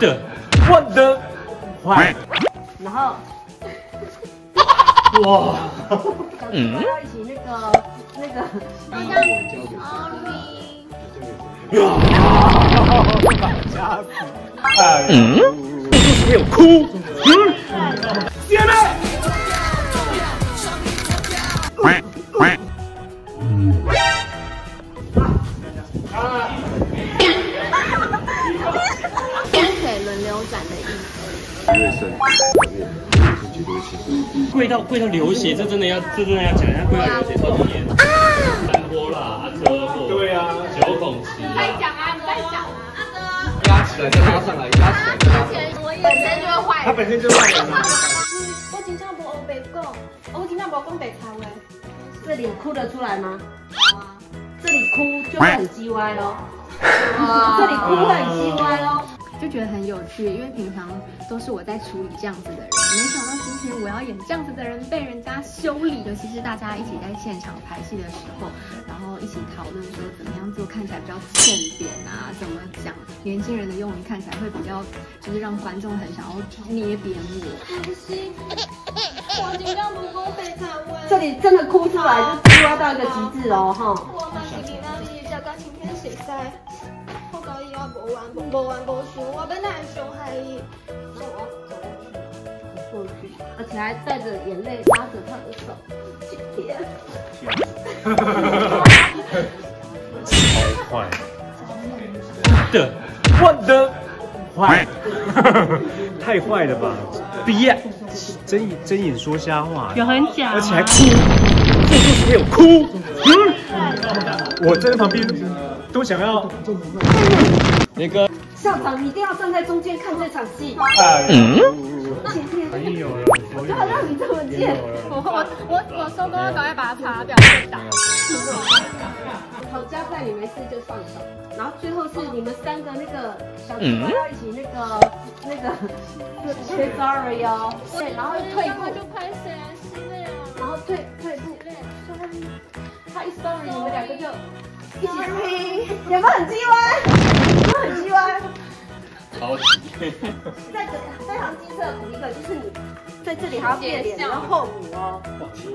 的，我的坏，然后哇，嗯，要一起那个那个，好像 sorry，嗯，没有哭，嗯，姐妹。贵到贵到流血，这真的要这真的要讲一下，贵到流血，超级严。三波啦，阿车。对啊，九孔池。再讲啊，你再讲啊，阿哥。压起来再拉上来，压起来再拉上来。本身就会坏。他本身就坏人。我经常不欧北讲，我经常不讲北茶话。这里哭得出来吗？这里哭就会很叽歪哦。这里哭会很叽歪哦。就觉得很有趣，因为平常都是我在处理这样子的人，没想到今天我要演这样子的人被人家修理。尤其是大家一起在现场排戏的时候，然后一起讨论说怎么样做看起来比较欠扁啊，怎么讲年轻人的用语看起来会比较，就是让观众很想要捏扁我。不行，我尽量不公被他问。这里真的哭出来就 哭到一个极致哦，哈。我嘛是今仔日才到今天熟悉。无玩无玩无输，我本来伤害伊，那我走过去，而且还带着眼泪拉着他的手，天，好坏的，我的坏，太坏了吧？别，睁眼睁眼说瞎话，有很假，而且还哭，这就是没有哭，嗯，我在旁边都想要。那个校长，你一定要站在中间看这场戏。嗯，今天没有了，我就要让你这么贱。我我我我收工要赶快把它擦掉，打。好，加在你没事就放手，然后最后是你们三个那个小青蛙要一起那个那个，say sorry 哦，对，然后退步就拍谁啊？是的呀。然后退退步，sorry，他一 sorry，你们两个就。Sorry，有没有很鸡歪？有没有很鸡歪？超级。在非常金色的补一个，就是你在这里还要变脸，然后后补哦。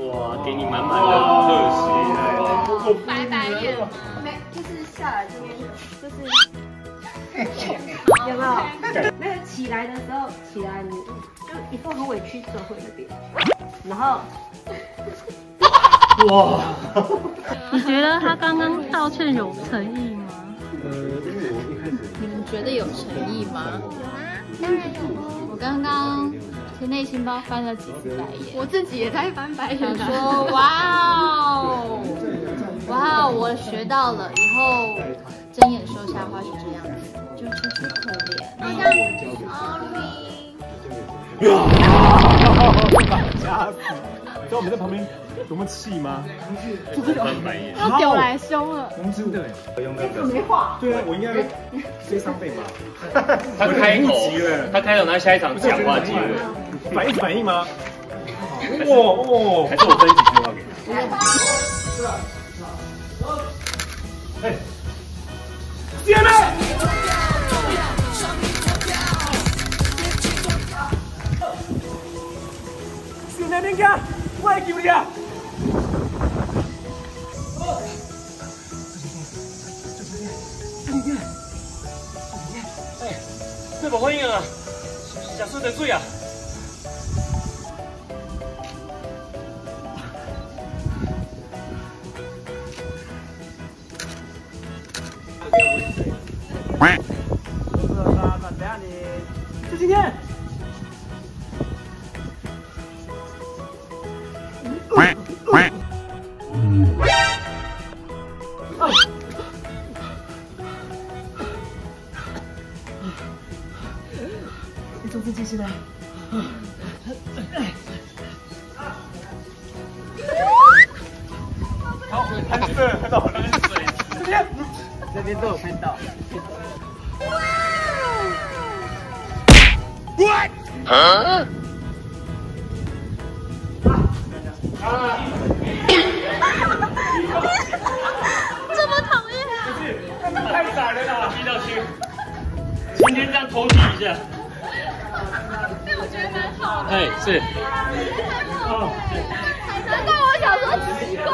哇，给你满满的热血。白白脸吗？没，就是下来这边，就是有没有？没有起来的时候，起来你就一副很委屈走回那边，然后。哇！你觉得他刚刚道歉有诚意吗？你们觉得有诚意吗？有啊，当然有。我刚刚其实内心包翻了几次白眼，我自己也在翻白眼，想说哇哦，哇哦，我学到了，以后睁眼说瞎话是这样子，就就是可怜。好像 sorry。吓死！我们在旁边。多么气吗？他屌来凶了。我们真的，这个没话。对啊，我应该非常被骂。他开口了，他开口，那下一场讲话机会。反应反应吗？哇哦！还是我分几句话给你。是啊。哎，姐妹。现在你看，我来救你啊！这不欢迎啊！下水得水啊！喂。这今天。做自继续来。好，拍摄，拍到很水，这边，这边都有看到。哇！啊！啊！偷踢一下。对，我觉得蛮好的。哎，是。哦，难怪我想说奇怪。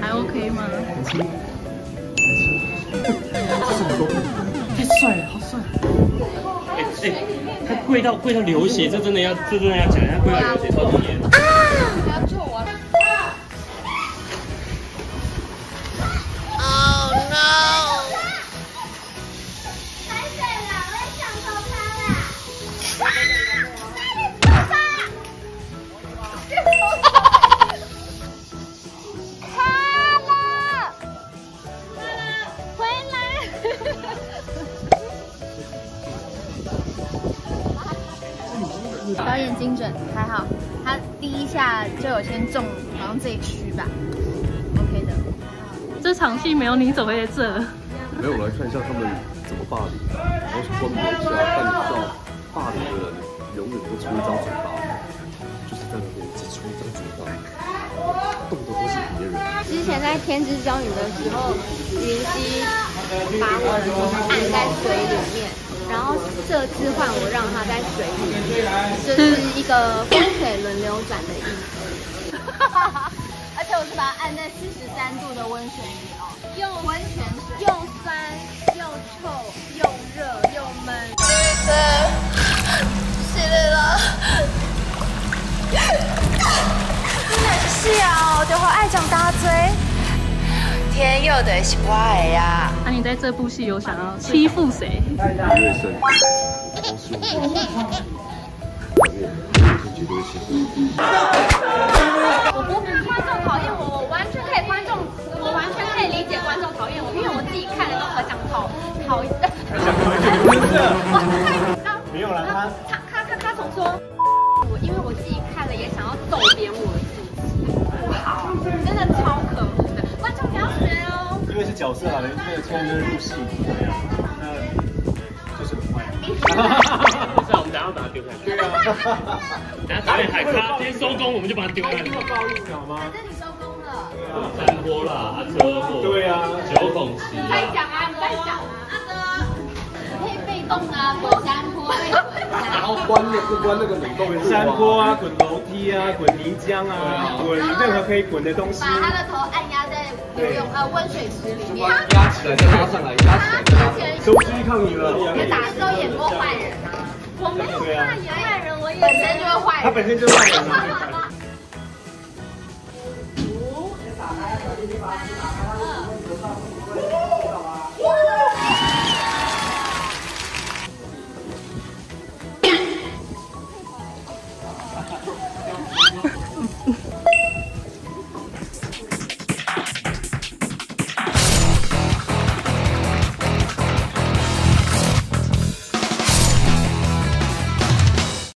还 OK 吗？太帅了，好帅！哎哎，他跪到跪到流血，这真的要这真的要讲，他跪到流血，超讨厌。精准，还好，他第一下就有先中，好像这一区吧，OK 的。这场戏没有你怎么会在这？没有，我来看一下他们怎么霸凌，然后去观摩一下，但你知道，霸凌的人永远都出一张嘴巴，就是在那边只出一张嘴巴，动的都是别人。之前在天之娇女的时候，云溪把我的头按在水里面，然后设置换我让他在水里面，这是一个风水轮流转的意思。而且我是把它按在四十三度的温水里哦，用温泉水，又酸又臭又热又闷。是了。真的是啊，就好爱讲大嘴。天佑的是我的呀。那、你在这部戏有想要欺负谁？因为生，然后是我，不是观众讨厌我，我完全可以观众，我完全可以理解观众讨厌我，因为我自己看了都很想讨讨厌。没有了，他他他他他总说，角色啊，那个现在就是入戏，对啊，那就是很坏。啊不是，我们等下把它丢下去。对啊。等下导演海他今天收工，我们就把它丢下去。暴力好吗？反正你收工了，山坡啦，啊车祸。对啊九孔池你在啊。讲啊，你在讲啊，阿哥，可以被动啊，滚山坡，然后关那个关那个冷冻滚山坡啊，滚楼梯啊，滚泥浆啊，滚任何可以滚的东西。把他的头按压在游泳呃温水池里面。压起来再拉上来，压起来再拉上来。周居抗议了。你打的时候演过坏人啊？我没有演坏人，我本身就是坏人。他本身就是坏人啊。